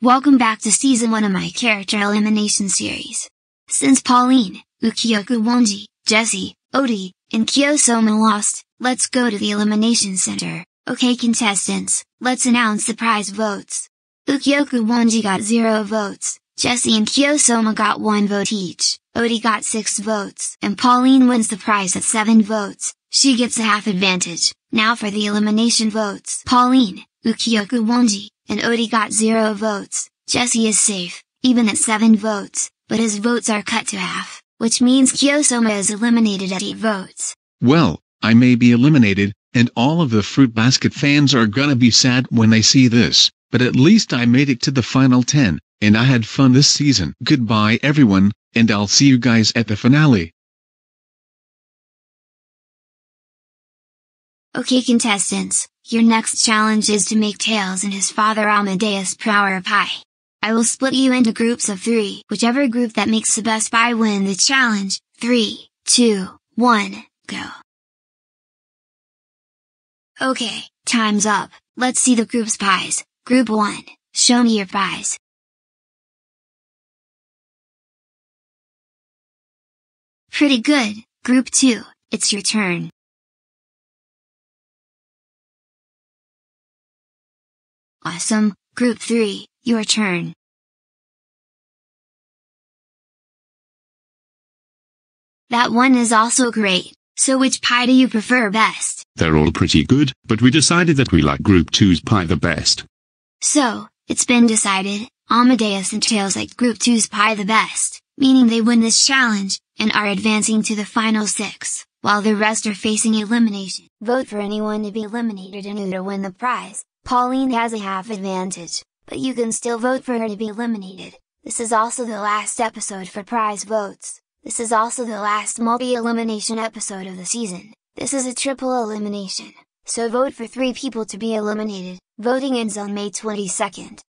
Welcome back to season 1 of my character elimination series. Since Pauline, Ukyo Kuonji, Jesse, Odi, and Kyo Sohma lost, let's go to the elimination center. Okay contestants, let's announce the prize votes. Ukyo Kuonji got 0 votes, Jesse and Kyo Sohma got 1 vote each, Odi got 6 votes, and Pauline wins the prize at 7 votes, she gets a half advantage. Now for the elimination votes. Pauline, Ukyo Kuonji, and Odi got 0 votes, Jesse is safe, even at 7 votes, but his votes are cut to half, which means Kyo Sohma is eliminated at 8 votes. Well, I may be eliminated, and all of the Fruit Basket fans are gonna be sad when they see this, but at least I made it to the final 10, and I had fun this season. Goodbye everyone, and I'll see you guys at the finale. Okay contestants, your next challenge is to make Tails and his father Amadeus Power Pie. I will split you into groups of 3. Whichever group that makes the best pie win the challenge. Three, two, one, go. Okay, time's up, let's see the group's pies. Group 1, show me your pies. Pretty good, Group 2, it's your turn. Awesome, Group 3, your turn. That one is also great, so which pie do you prefer best? They're all pretty good, but we decided that we like Group 2's pie the best. So, it's been decided, Amadeus and Tails like Group 2's pie the best, meaning they win this challenge, and are advancing to the final six, while the rest are facing elimination. Vote for anyone to be eliminated and who to win the prize. Pauline has a half advantage, but you can still vote for her to be eliminated. This is also the last episode for prize votes. This is also the last multi-elimination episode of the season. This is a triple elimination, so vote for three people to be eliminated. Voting ends on May 22nd,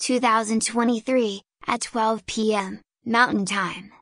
2023, at 12 p.m. Mountain Time.